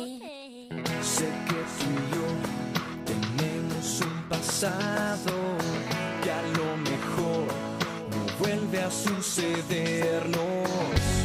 Sé que tú y yo tenemos un pasado que a lo mejor no vuelve a sucedernos.